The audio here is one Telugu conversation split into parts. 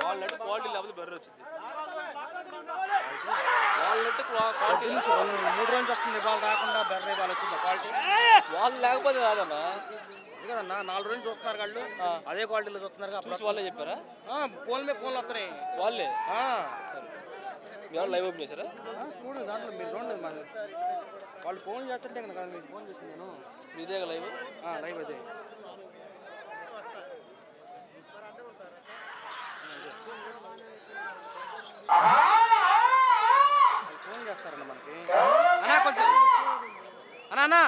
వాళ్ళ నెట్ క్వాలిటీ లేకపోతే బెర్ర వచ్చింది. వాళ్ళ నెట్ క్వాలిటీ మూడు రోజులు వస్తుంది బాల్ రాకుండా బెర్ర బాల్ వచ్చింది క్వాలిటీ వాళ్ళు లేకపోతే కాదన్నా. కదన్నా నాలుగు రోజులు చూస్తున్నారు వాళ్ళు అదే క్వాలిటీలో చూస్తున్నారు చూసి వాళ్ళే చెప్పారా? ఫోన్ మీద ఫోన్లు వస్తున్నాయి. వాళ్ళే? లైవ్ ఓపెన్ చేశారా? చూడు దాంట్లో మీరు చూడండి మరి. వాళ్ళు ఫోన్ చేస్తుంటే కదా ఫోన్ నేను. మీదే లైవ్ ఆ, లైవ్ అదే. ఫోన్ చేస్తారండి మనకి అన్నా కొంచెం. అన్నా అన్నా.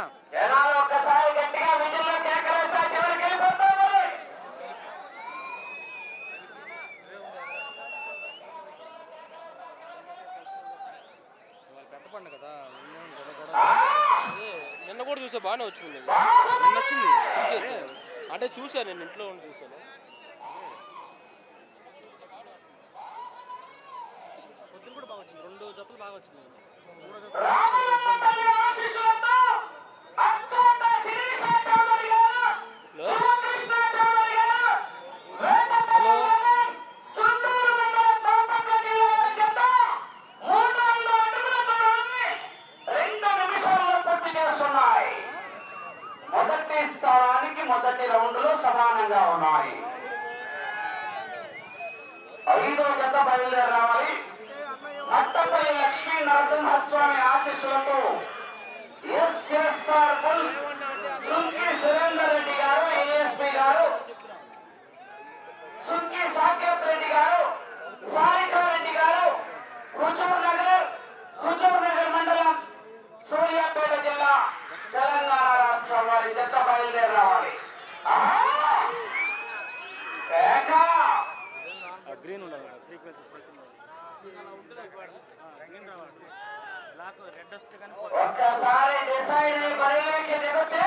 కదా నిన్న కూడా చూసా బాగానే వచ్చింది. నిన్న వచ్చింది. అంటే చూసాను నేను ఇంట్లో ఉండి చూసాను పొద్దున కూడా బాగా వచ్చింది రెండు జతలు బాగా ఒక్కసారి డిసైడ్ అయ్యి బరిలోకి దిగితే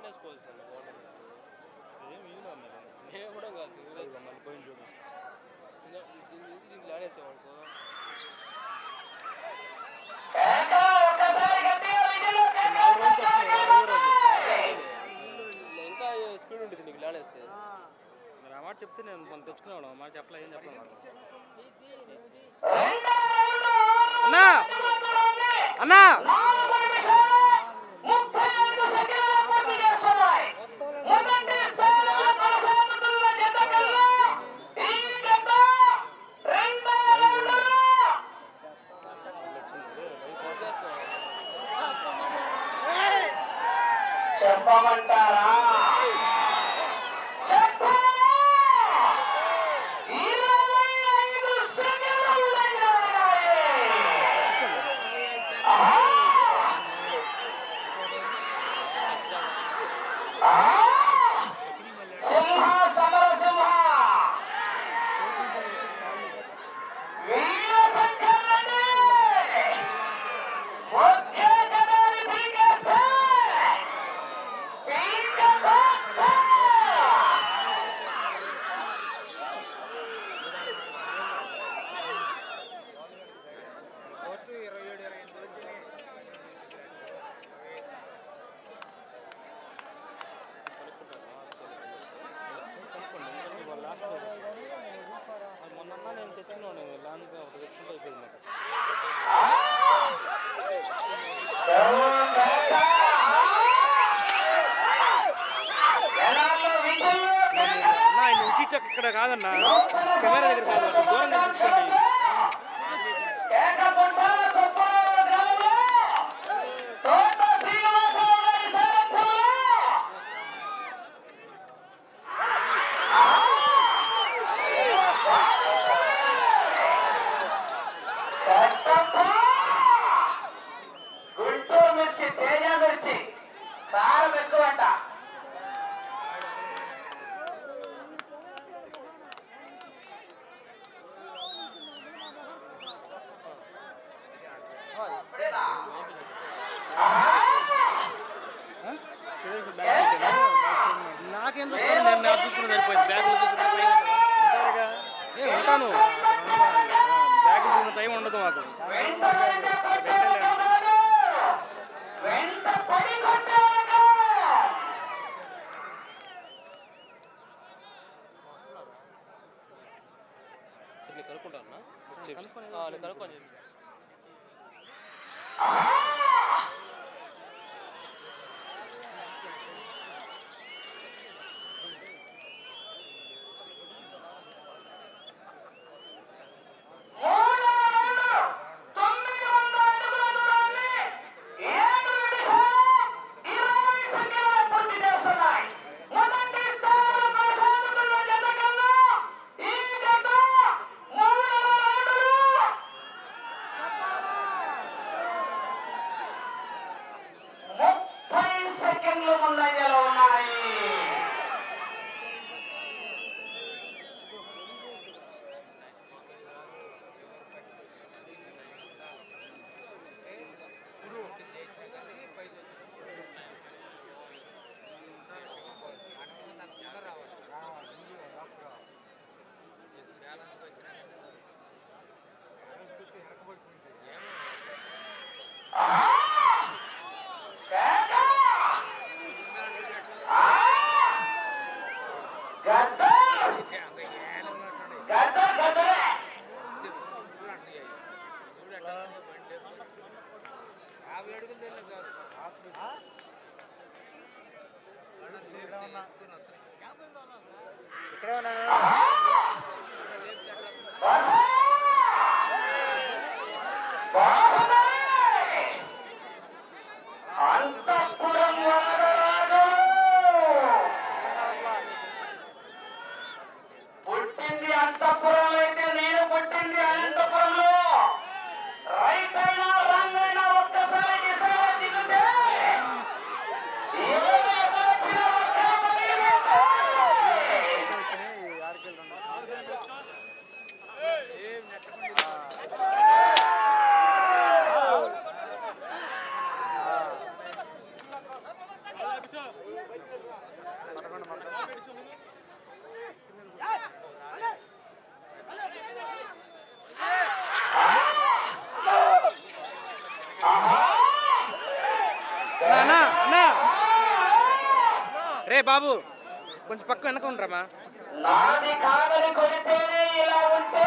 ల్యాండ్ వేసుకోవాల్సింది బాగుంటుంది ఏం ఈలో ఉన్నది. నేను కూడా కాదు మళ్ళీ చూడు. దీని నుంచి దీనికి ల్యాండ్ వేసామనుకో. ఇంకా స్పీడ్ ఉంటుంది నీకు ల్యాండ్ వేస్తే మరి ఆ మాట చెప్తే నేను మనం తెచ్చుకునేవాడు మాట చెప్పలే ఏం చెప్పలేదు నాకు. రెండో రౌండ్ అన్నా అన్నా చెప్పమంటారా ఇక్కడ కాదన్నా. కెమెరా దగ్గర కాదు. దూరం చూసుకోండి మాత్రం నేను నాకు చూసుకుని సరిపోయింది. బ్యాగులు నేను ఉంటాను. బ్యాగ్ చూసిన టైం ఉండదు మాకు. కనుక్కుంటాను కనుక్కొని ఇక్కడ రే బాబు కొంచెం పక్క వెనక ఉండరామా? నాది కాదని కొడితేనే ఇలా ఉంటే.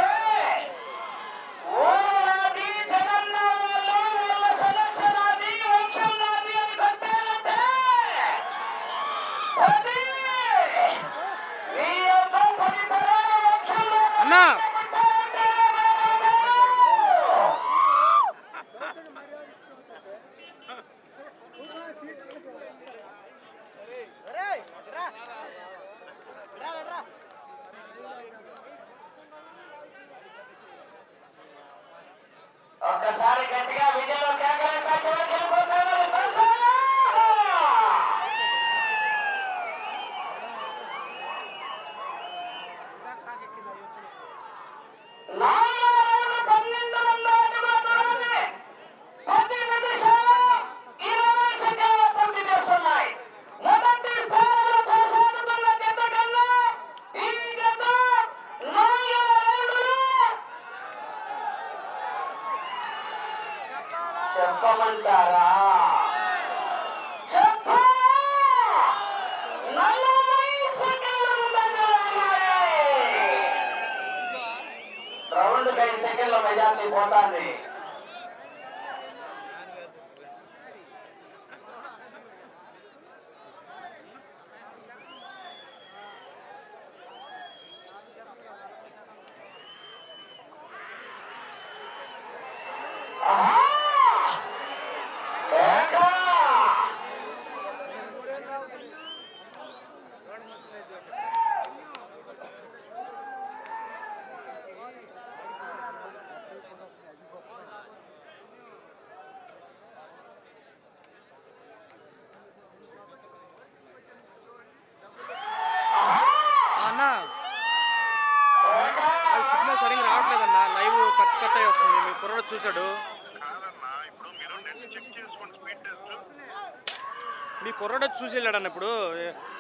వచ్చి చూసి వెళ్ళాడు అన్నప్పుడు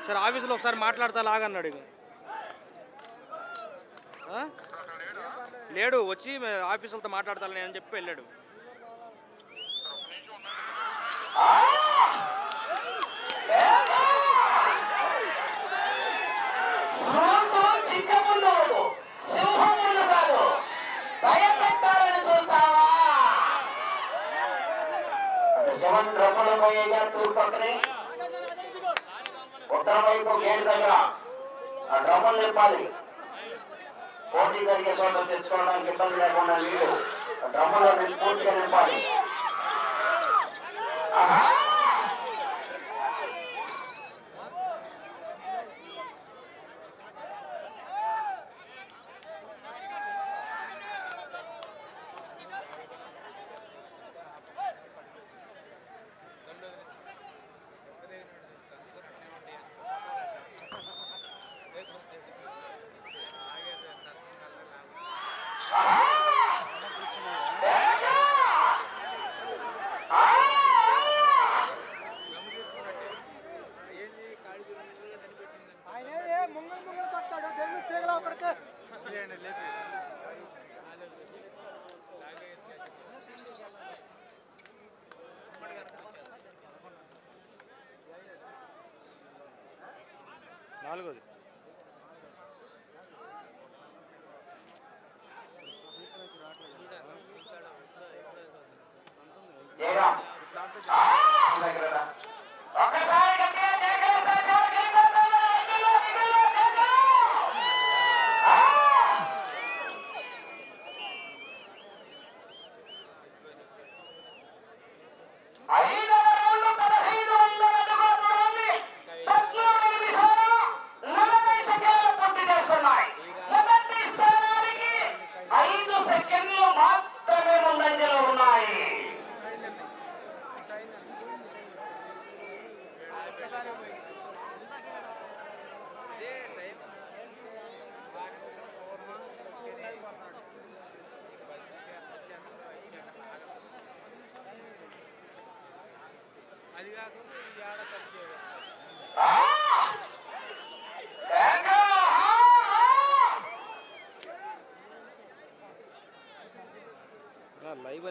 సరే ఆఫీసులో ఒకసారి మాట్లాడతా లాగన్నాడు ఇక. లేడు వచ్చి ఆఫీసులతో మాట్లాడతాను అని చెప్పి వెళ్ళాడు. ఆ నింపాలి పోటీ జరిగే చోట తెచ్చుకోవడానికి ఇబ్బంది లేకుండా నీళ్ళు ఆ డ్రమ్ములో పూర్తిగా నింపాలి. ఆహా! నాలుగోది.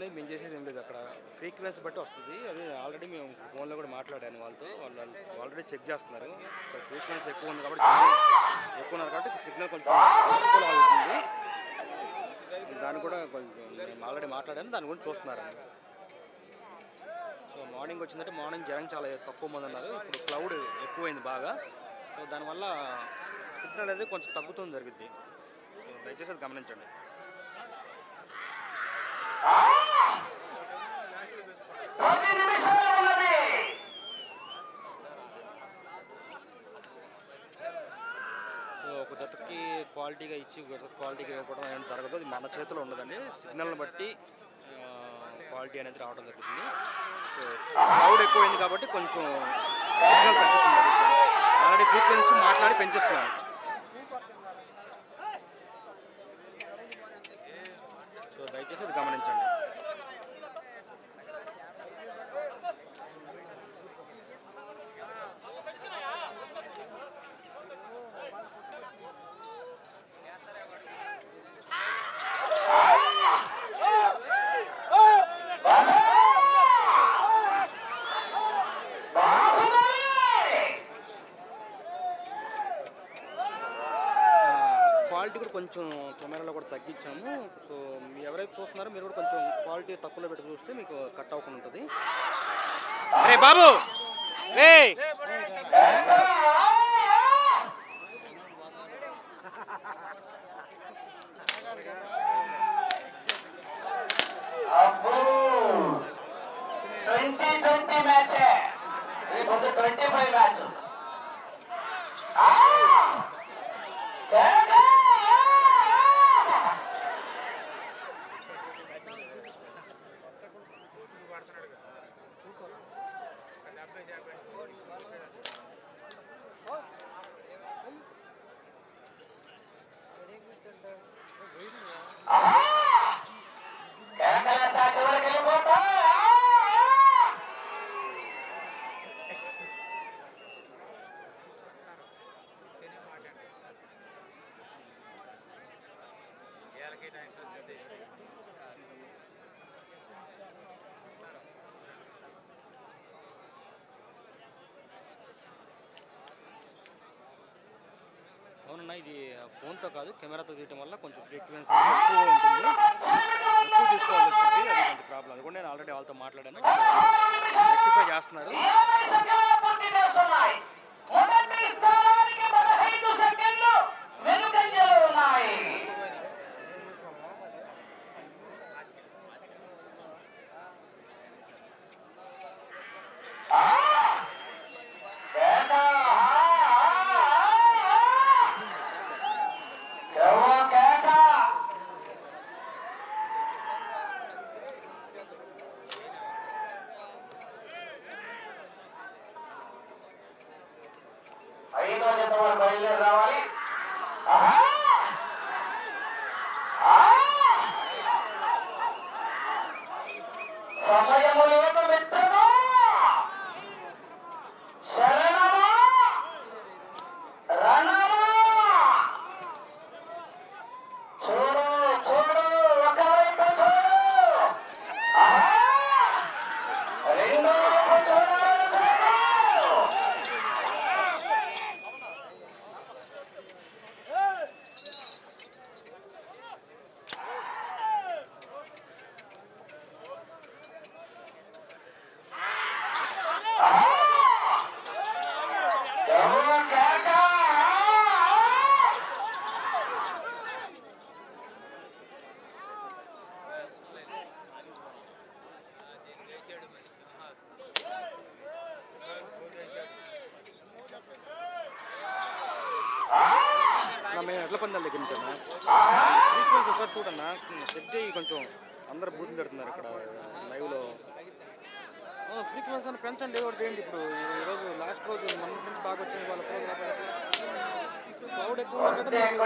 అనేది మేము చేసేది ఏం లేదు. అక్కడ ఫ్రీక్వెన్సీ బట్టి వస్తుంది. అది ఆల్రెడీ మేము ఫోన్లో కూడా మాట్లాడాను వాళ్ళతో. వాళ్ళు ఆల్రెడీ చెక్ చేస్తున్నారు. ఫ్రీక్వెన్సీ ఎక్కువ ఉంది కాబట్టి ఎక్కువ ఉన్నారు కాబట్టి సిగ్నల్ కొంచెం అవుతుంది. దాన్ని కూడా కొంచెం మేము ఆల్రెడీ మాట్లాడాను. దాని గురించి చూస్తున్నారు. సో మార్నింగ్ వచ్చిందంటే మార్నింగ్ జనం చాలా తక్కువ మంది ఉన్నారు. ఇప్పుడు క్లౌడ్ ఎక్కువైంది బాగా. సో దానివల్ల సిగ్నల్ అనేది కొంచెం తగ్గుతుంది జరిగింది దయచేసి అది గమనించండి ఆ! పది నిమిషాలు ఉన్నది సో ఒక జతకి క్వాలిటీగా ఇచ్చి క్వాలిటీగా ఇవ్వకపోవడం ఏమైనా జరగదు. అది మన చేతిలో ఉండదండి. సిగ్నల్ని బట్టి క్వాలిటీ అనేది రావడం జరుగుతుంది. సో క్రౌడ్ ఎక్కువైంది కాబట్టి కొంచెం సిగ్నల్ తగ్గుతుంది. ఆల్రెడీ ఫ్రీక్వెన్సీ మాట్లాడి పెంచేస్తున్నాను సో దయచేసి అది గమనించండి క్వాలిటీ కూడా కొంచెం కెమెరాలో కూడా తగ్గించాము సో మీ ఎవరైతే చూస్తున్నారో మీరు కూడా కొంచెం క్వాలిటీ తక్కువలో పెట్టి చూస్తే మీకు కట్ అవ్వకుండా ఉంటుంది రే బాబు! రే! ట్వంటీ ట్వంటీ మ్యాచ్ ఈ ట్వంటీ ఫైవ్ మ్యాచ్ Ah! మొబైల్తో కాదు కెమెరాతో తీయటం వల్ల కొంచెం ఫ్రీక్వెన్సీ ఎక్కువ ఉంటుంది. ఎక్కువ తీసుకోవాల్సి వచ్చింది అది కొంచెం ప్రాబ్లం. అది కూడా నేను ఆల్రెడీ వాళ్ళతో మాట్లాడాను. రెక్టిఫై చేస్తున్నారు. ఎడ్ల పందాల దగ్గర నుంచి అన్నా ఫ్రీక్వెన్సీ ఒకసారి చూడన్నా చెక్ చేయి కొంచెం అందరు బూతులు పెడుతున్నారు ఇక్కడ లైవ్లో ఫ్రీక్వెన్సీ పెంచండి ఎవరు చేయండి ఇప్పుడు ఈరోజు లాస్ట్ రోజు మన నుంచి బాగా వచ్చింది వాళ్ళ ప్రోగ్రామ్ క్రౌడ్ ఎక్కువ చేయండి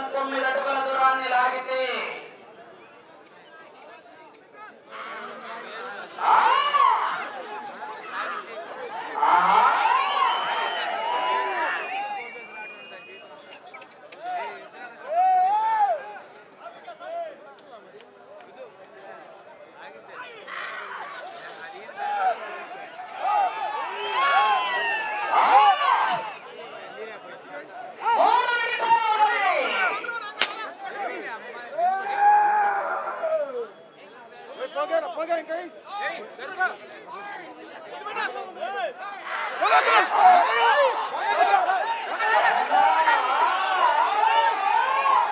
Santo, mira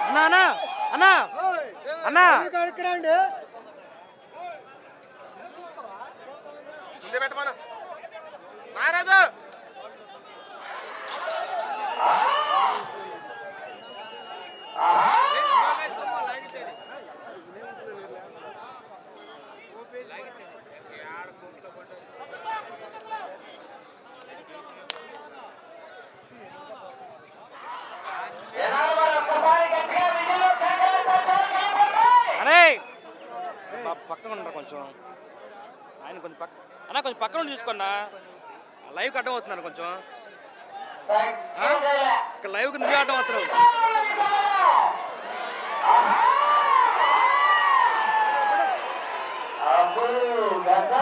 అన్నా అన్నా అన్నా అన్నా ముందే పెట్టమను మహారాజు Ah! పక్కన ఉండరు కొంచెం. ఆయన కొంచెం పక్క అన్నా కొంచెం పక్కన ఉండి తీసుకున్నా లైవ్కి అడ్డం అవుతున్నాను కొంచెం. ఇక్కడ లైవ్కి నువ్వే అడ్డం అవుతున్నావు. అబ్బో గద్దా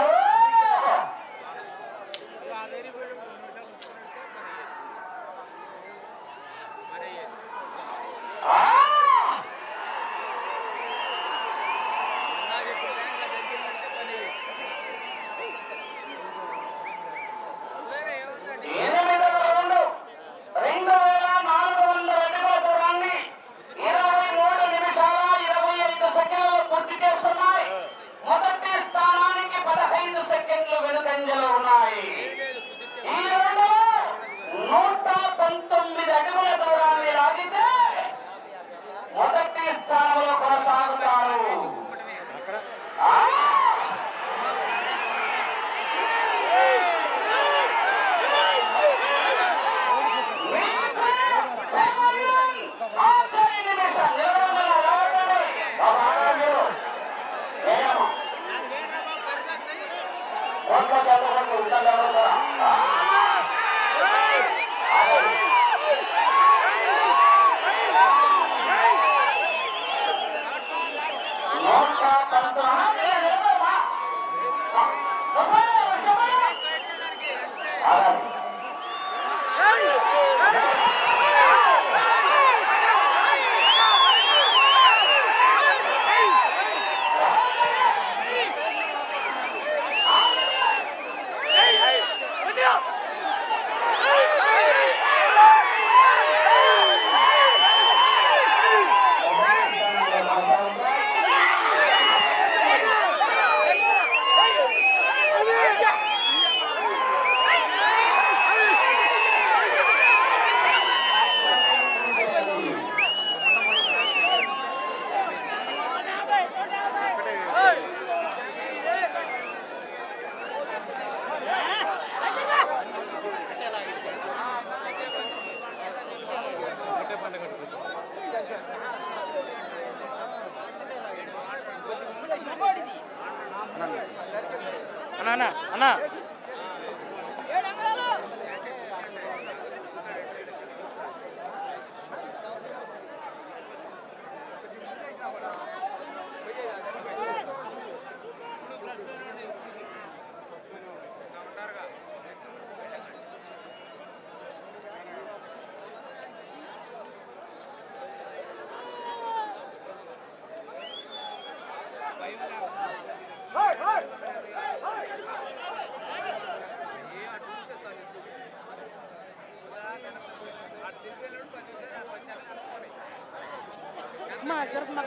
ஜெருக்குமா ஜெருக்குமா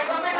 போயிருந்தேன்